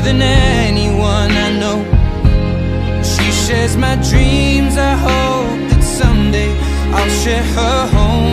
than anyone I know. She shares my dreams. I hope that someday I'll share her home.